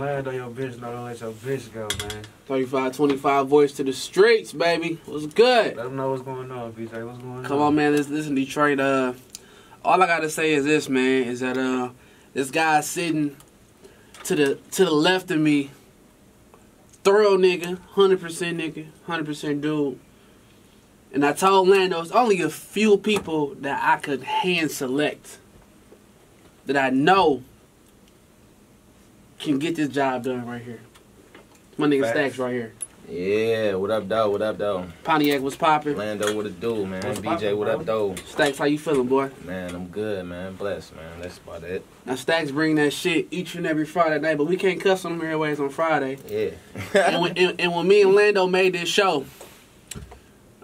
Glad on your bitch, not let your bitch go, man. 3525 voice to the streets, baby. What's good? Let them know what's going on, BJ. What's going on? Come on, man. This listen, Detroit. Uh, all I gotta say is this, man. Is that uh, this guy sitting to the to the left of me, thorough nigga, hundred percent nigga, hundred percent dude. And I told Lando, it's only a few people that I could hand select that I know can get this job done right here. My nigga Facts. Stackz right here. Yeah, what up, though? What up, though? Pontiac was popping. Lando, what it do, man? What's BJ, poppin', what up, bro? though? Stackz, how you feeling, boy? Man, I'm good, man. Blessed, man. That's about it. Now Stackz bring that shit each and every Friday night, but we can't cuss on them airways on Friday. Yeah. and, when, and, and when me and Lando made this show,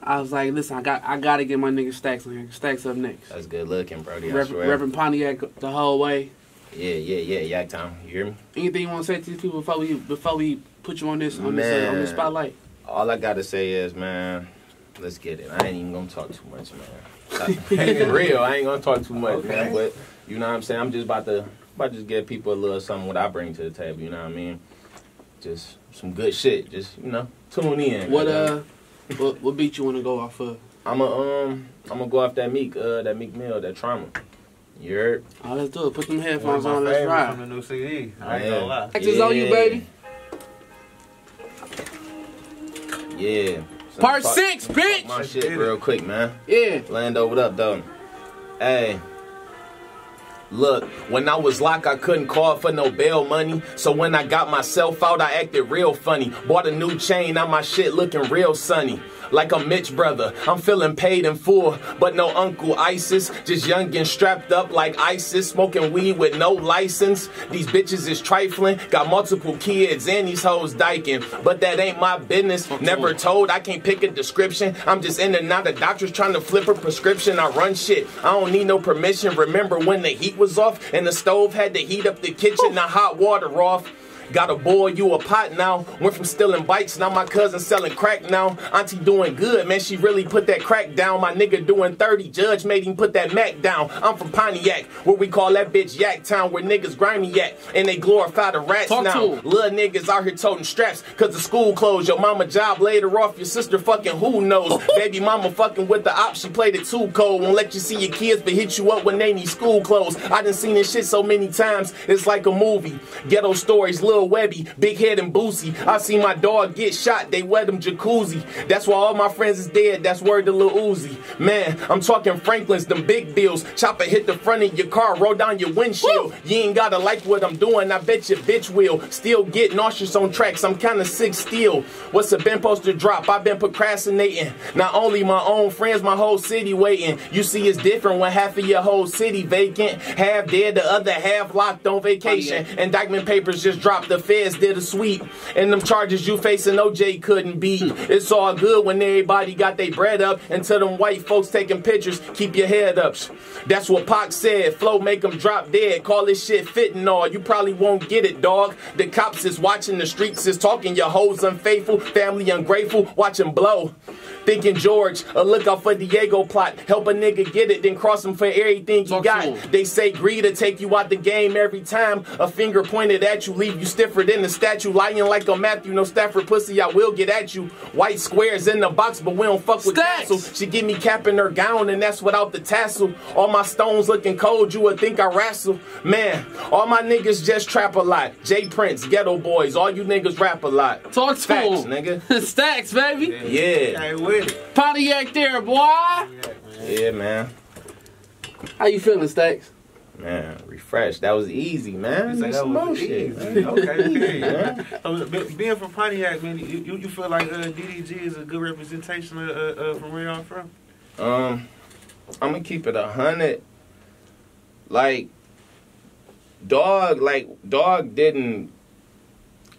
I was like, listen, I got I gotta get my nigga Stackz on here. Stackz up next. That's good looking, Brody. I Rev- swear. Reverend Pontiac the whole way. Yeah, yeah, yeah. Yak Town. You hear me? Anything you want to say to these people before we before we put you on this on this uh, on this spotlight? All I gotta say is, man, let's get it. I ain't even gonna talk too much, man. For real, I ain't gonna talk too much, man. But you know what I'm saying? I'm just about to about to just give people a little something what I bring to the table. You know what I mean? Just some good shit. Just you know, tune in. What goddamn. uh, what, what beat you want to go off of? I'm a um, I'm gonna go off that Meek, uh, that Meek Mill, that trauma. You heard? Oh, let's do it. Put them headphones on. Let's favorites ride. from the new CD. I ain't Yeah. gonna lie. Stackz is on you, baby. Yeah. So Part talk- six, bitch. My shit real quick, man. Yeah. Lando, what up, though? Hey. Look, when I was locked, I couldn't call for no bail money. So when I got myself out, I acted real funny. Bought a new chain, now my shit looking real sunny. Like a Mitch brother, I'm feeling paid in full, but no Uncle ISIS. Just young and strapped up like ISIS, smoking weed with no license. These bitches is trifling, got multiple kids and these hoes dyking. But that ain't my business, never told, I can't pick a description. I'm just in and out of doctors trying to flip a prescription. I run shit, I don't need no permission. Remember when the heat was off and the stove had to heat up the kitchen, the hot water off. Gotta boil you a pot now. Went from stealing bikes, now my cousin selling crack now. Auntie doing good, man. She really put that crack down. My nigga doing 30. Judge made him put that Mac down. I'm from Pontiac, where we call that bitch Yak Town, where niggas grimy at. And they glorify the rats Talk now. Little niggas out here toting straps, cause the school closed. Your mama job later off, your sister fucking who knows. Baby mama fucking with the op, she played it too cold. Won't let you see your kids, but hit you up when they need school clothes. I done seen this shit so many times, it's like a movie. Ghetto stories, Lil Webbie, Big Head and Boosie. I seen my dog get shot, they wet him jacuzzi. That's why all my friends is dead, that's word to Lil Uzi. Man, I'm talking Franklin's, them big bills. Chopper hit the front of your car, roll down your windshield. You ain't gotta like what I'm doing, I bet your bitch will. Still get nauseous on tracks, I'm kinda sick still. What's a been supposed to drop? I've been procrastinating. Not only my own friends, my whole city waiting. You see, it's different when half of your whole city vacant. Half dead, the other half locked on vacation. Oh, Indictment papers just dropped, the feds did a sweep. And them charges you facing OJ couldn't beat. It's all good when everybody got their bread up. Until them white folks taking pictures, keep your head up. That's what Pac said. Flow make them drop dead. Call this shit fentanyl. You probably won't get it, dog. The cops is watching, the streets is talking. Your hoes unfaithful, family ungrateful. Watch 'em blow. Thinking George, a look out for Diego plot. Help a nigga get it, then cross him for everything you Talk got. They say greed to take you out the game every time. A finger pointed at you, leave you stiffer than the statue. Lying like a Matthew, no Stafford pussy, I will get at you. White squares in the box, but we don't fuck with Stacks. tassel. She give me cap in her gown, and that's without the tassel. All my stones looking cold, you would think I wrestle. Man, all my niggas just trap a lot. J Prince, Geto Boys, all you niggas rap a lot. Talk to Facts, nigga. Stackz, baby. Yeah. Hey, with it. Pontiac there, boy. Yeah, man. How you feeling, Stackz? Man, refresh. That was easy, man. You say That's that some was easy. man. Okay, period. Yeah. Being from Pontiac, man, you, you, you feel like uh, DDG is a good representation of, uh, uh, from where y'all from? Um, I'm gonna keep it a hundred. Like, dog, like dog didn't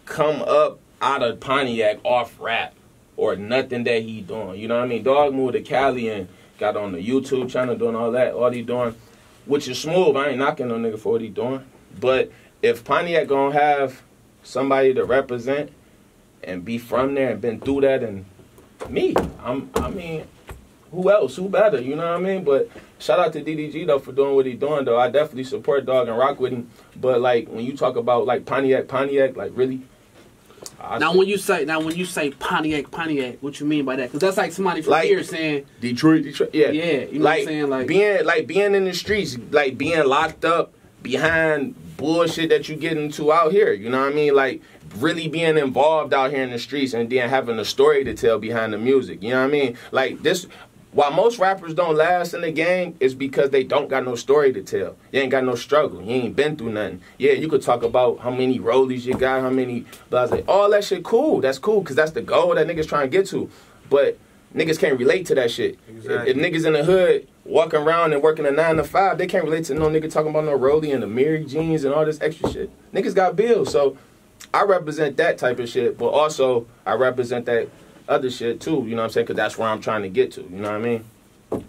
come up out of Pontiac off rap or nothing that he doing. You know what I mean? Dog moved to Cali and got on the YouTube channel doing all that. All he doing, which is smooth. I ain't knocking no nigga for what he doing. But if Pontiac gonna have somebody to represent and be from there and been through that and me, I'm I mean who else? Who better? You know what I mean? But shout out to DDG though for doing what he doing though. I definitely support Dog and rock with him. But like when you talk about like Pontiac, Pontiac, like really. I Now say when you say now when you say Pontiac Pontiac, what you mean by that? Because that's like somebody from Like- here saying Detroit, Detroit, yeah, Yeah, you know what like I'm saying? Like- being like being in the streets, like being locked up behind bullshit that you get into out here. You know what I mean? Like really being involved out here in the streets and then having a story to tell behind the music. You know what I mean? Like this. Why most rappers don't last in the game is because they don't got no story to tell. You ain't got no struggle. You ain't been through nothing. Yeah, you could talk about how many rollies you got, how many blah blah. All that shit cool. That's cool because that's the goal that niggas trying to get to. But niggas can't relate to that shit. Exactly. If niggas in the hood walking around and working a nine to five, they can't relate to no nigga talking about no rollie and the Mary jeans and all this extra shit. Niggas got bills, so I represent that type of shit, but also I represent that other shit too. You know what I'm saying? Because that's where I'm trying to get to. You know what I mean?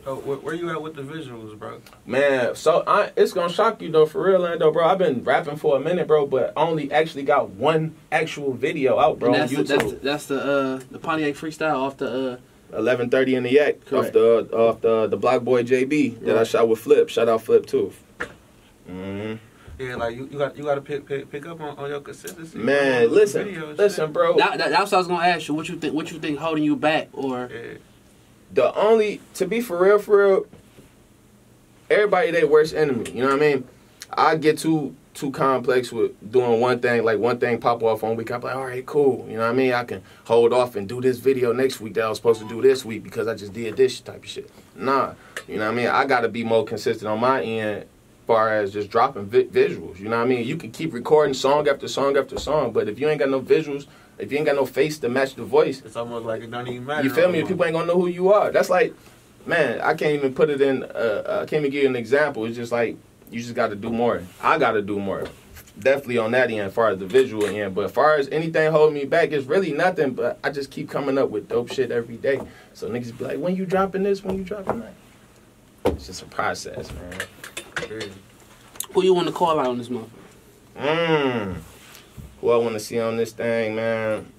Oh, where, where you at with the visuals, bro? Man, so I, it's gonna shock you though, for real, Lando, bro. I've been rapping for a minute, bro, but only actually got one actual video out, bro, and on that's the, YouTube. that's the, that's the uh the Pontiac freestyle off the uh Eleven thirty in the yak off the off the the BlocBoy JB that I shot with Flip. Shout out Flip too. hmm Yeah, like you, you got you got to pick, pick pick up on, on your consistency. Man, on listen, video listen, shit. bro. that, that, that's what I was gonna ask you. What you think? What you think holding you back? Or Yeah, The only to be for real, for real, everybody they worst enemy. You know what I mean? I get too too complex with doing one thing, like one thing pop off one week. I'm like, all right, cool. You know what I mean? I can hold off and do this video next week that I was supposed to do this week because I just did this type of shit. Nah, you know what I mean? I got to be more consistent on my end. Far as just dropping vi- visuals, you know what I mean. You can keep recording song after song after song, but if you ain't got no visuals, if you ain't got no face to match the voice, it's almost like it don't even matter. you feel me? more. People ain't gonna know who you are. That's like, man, I can't even put it in. Uh, uh, I can't even give you an example. It's just like you just got to do more. I got to do more. Definitely on that end, as far as the visual end. But as far as anything holding me back, it's really nothing. But I just keep coming up with dope shit every day. So niggas be like, when you dropping this? When you dropping that? It's just a process, man. Yeah. who you want to call out on this month? Mmm. Who I want to see on this thing, man?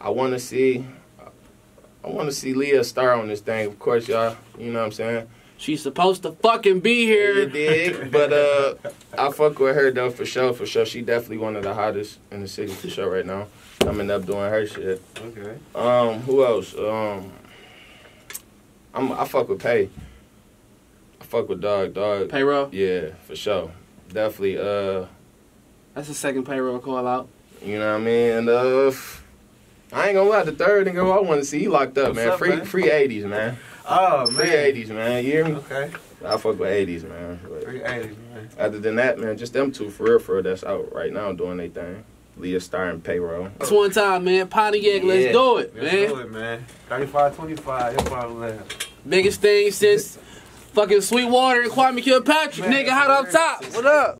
I want to see. I want to see Leah star on this thing. Of course, y'all. You know what I'm saying. She's supposed to fucking be here. You here. dig? But uh, I fuck with her though for sure, for sure. She definitely one of the hottest in the city for sure right now. Coming up doing her shit. Okay. Um, who else? Um, I'm I fuck with Pay. I fuck with Dog. Dog. Payroll. Yeah, for sure. Definitely. Uh, That's the second payroll call out. you know what I mean? And uh, I ain't gonna lie. The third nigga I want to see he locked up, What's man. up, free man? free eighties, man. Oh Free man. eighties, man. You hear me? Okay. I fuck with eighties, man. But- Three eighties, man. Other than that, man, just them two for real, for real. That's out right now doing their thing. Leah Star and payroll. It's one time, man. Pontiac, Yeah. let's do it, Let's man. do it, man. 35 25, hip hop lab. Biggest thing since fucking Sweetwater and Kwame Kilpatrick, nigga, hot up top. What up?